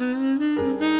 Mm-hmm.